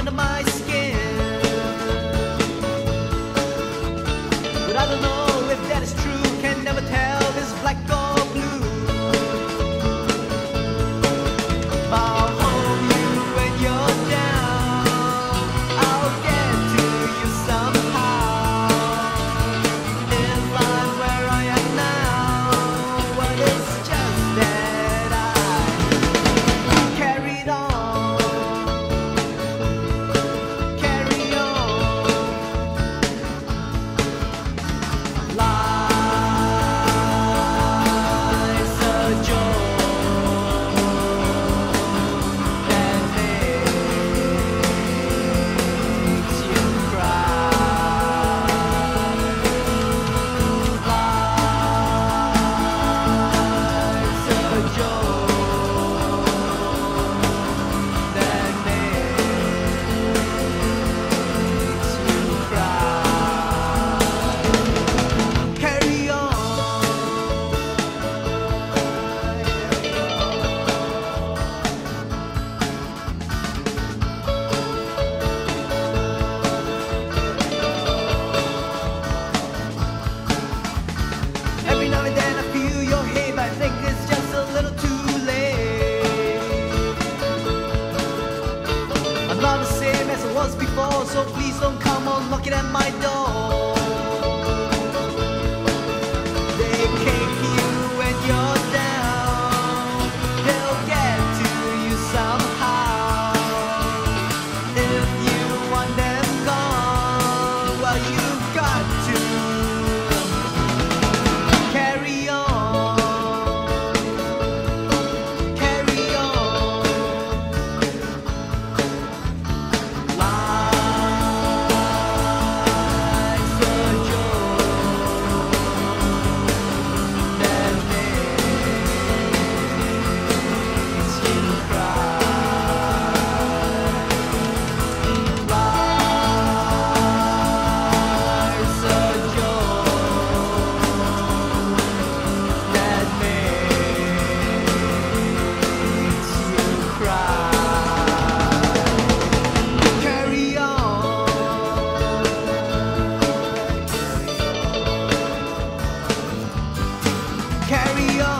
under my skin. please don't come on it at my door. carry.